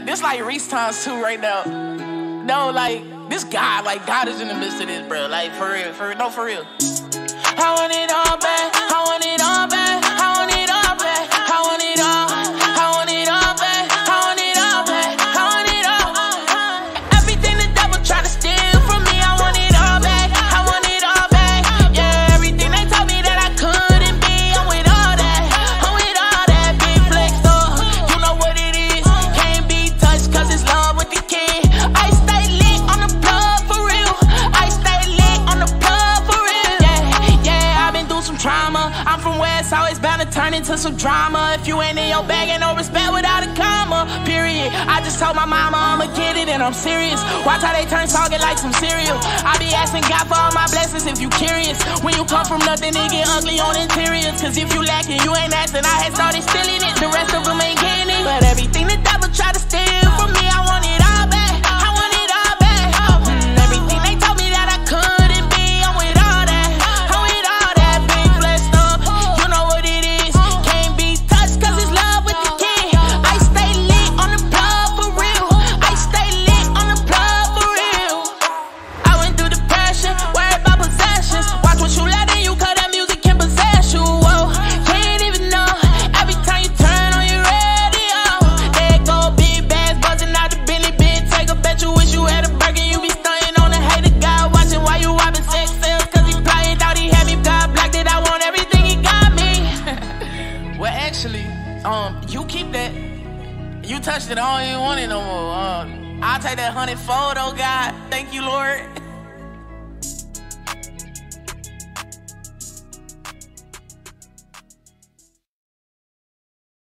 God. This like Reece times two right now. No, like this God, like God is in the midst of this, bro. Like for real, for real, no, for real. I want it It's always bound to turn into some drama. If you ain't in your bag, ain't no respect without a comma. Period. I just told my mama I'ma get it and I'm serious. Watch how they turn talking like some cereal. I be asking God for all my blessings if you curious. When you come from nothing, it get ugly on interiors. Cause if you lacking, you ain't acting. I had started stealing. Um, you keep that. You touched it. I don't even want it no more. Um, I'll take that hundred fold, oh God. Thank you, Lord.